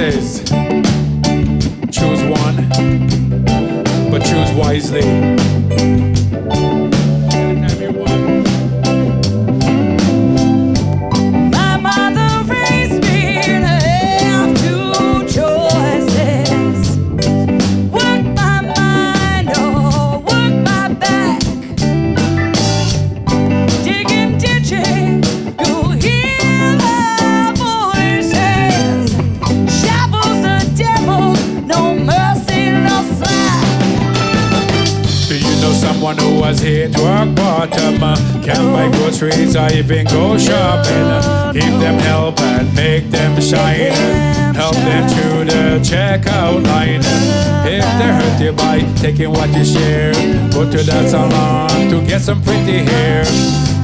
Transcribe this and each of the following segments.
choices. Choose one, but choose wisely. Someone who has hit rock bottom? Can't buy groceries or even go shopping. Give them help and make them shine. Help them through the checkout line. If they hurt you by taking what you share, go to the salon to get some pretty hair.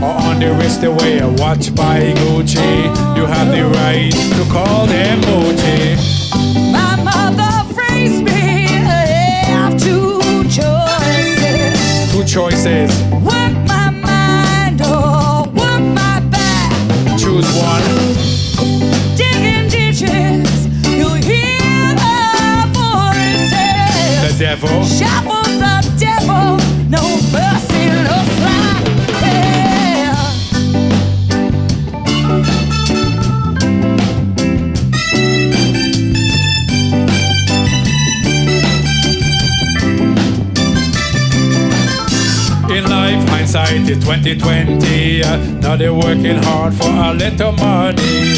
Or on the wrist away a watch by Gucci. You have the right to call them Gucci. Choices, hindsight is 2020. uh, Now they're working hard for a little money.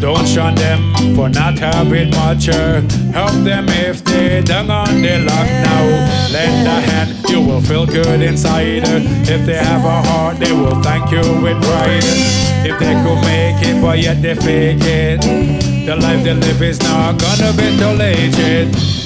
Don't shun them for not having much. uh, Help them if they done on their luck now. Lend a hand, you will feel good inside. uh, If they have a heart, they will thank you with pride. If they could make it, but yet they fake it. The life they live is not gonna be tolerated.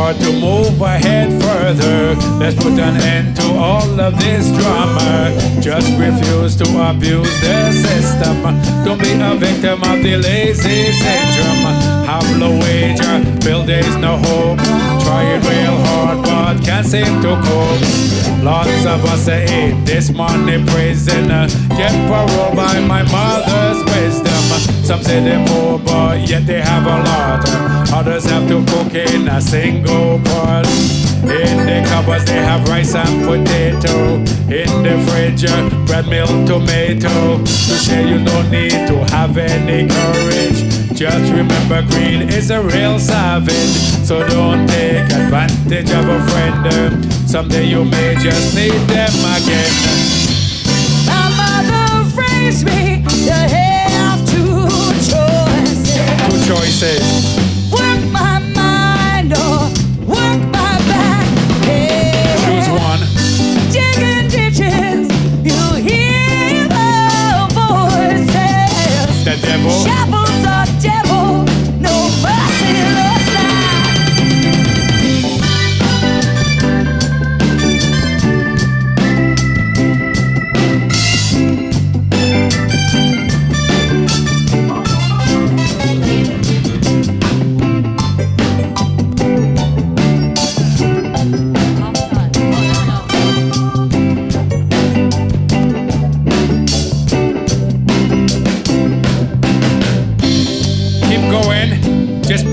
Hard to move ahead further. Let's put an end to all of this drama. Just refuse to abuse the system. Don't be a victim of the lazy syndrome. Have low wage, feel there's no hope. Try it real hard, but can't seem to cope. Lots of us in this money prison. Get paroled by my mother's wisdom. Some say they're poor, but yet they have a lot. Others have to cook in a single pot. In the cupboards they have rice and potato. In the fridge, bread, milk, tomato. To share you don't need to have any courage. Just remember green is a real savage. So don't take advantage of a friend. Someday you may just need them again. My mother raised me devil.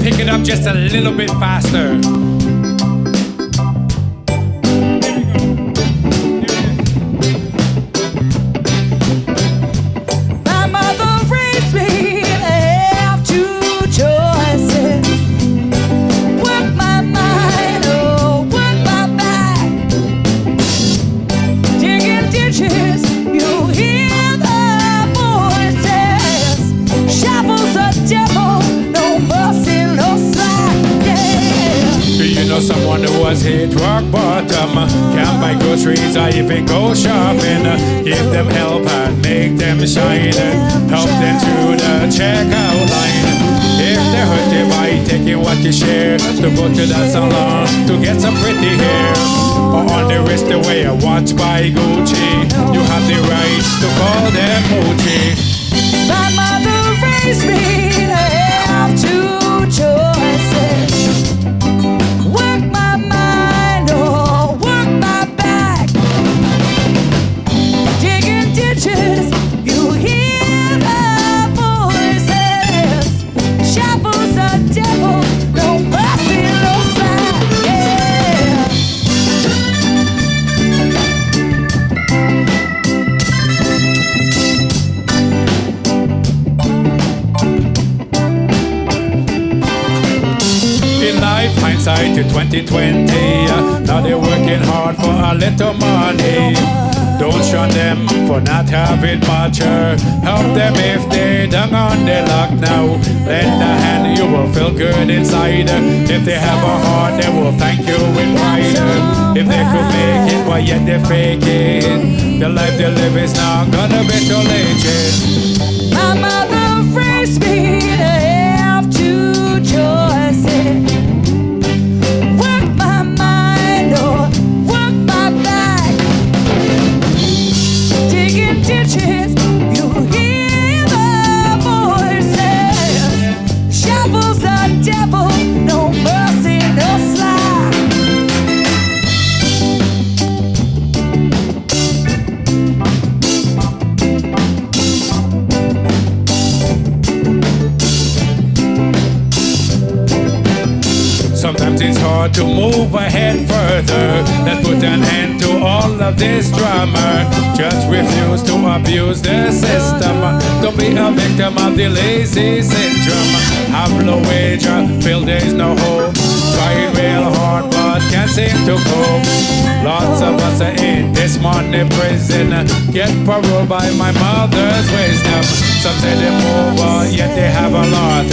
Pick it up just a little bit faster. Bottom. Can't buy groceries or even go shopping. Give them help and make them shine. Help them through the checkout line. If they're hurting by taking what you share, to go to the salon to get some pretty hair. Or on the wrist the way a watch by Gucci. You have the right to call them Gucci. My mother raised me hindsight to 2020. uh, Now they're working hard for a little money. Don't shun them for not having much. uh, Help them if they down on their luck now. Lend a hand, you will feel good inside. If they have a heart, they will thank you with pride. If they could make it, but yet they're faking. The life they live is not gonna be too late. My mother raised me To move ahead further. Let's put an end to all of this drama. Just refuse to abuse the system. Don't be a victim of the lazy syndrome. Have low wage, feel there's no hope. Trying real hard, but can't seem to cope. Lots of us are in this money prison. Get paroled by my mother's wisdom. Some say they're poor, yet they have a lot.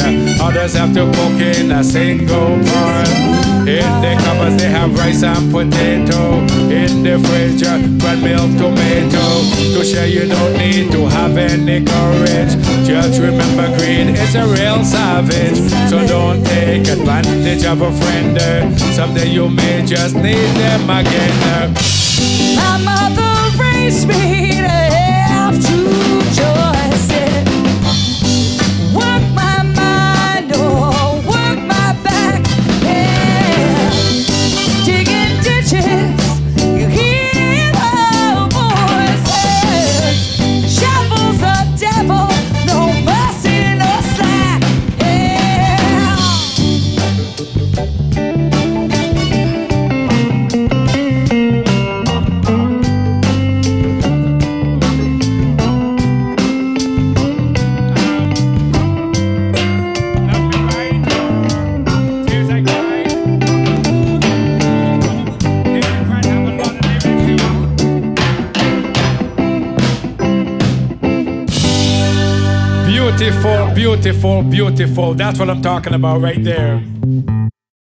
Others have to cook in a single pot. In the cupboards they have rice and potato. In the fridge, uh, bread, milk, tomato. To share you don't need to have any courage. Just remember greed is a real savage. So don't take advantage of a friend. Someday you may just need them again. My mother raised me to have two choices. Beautiful, beautiful, beautiful. That's what I'm talking about right there.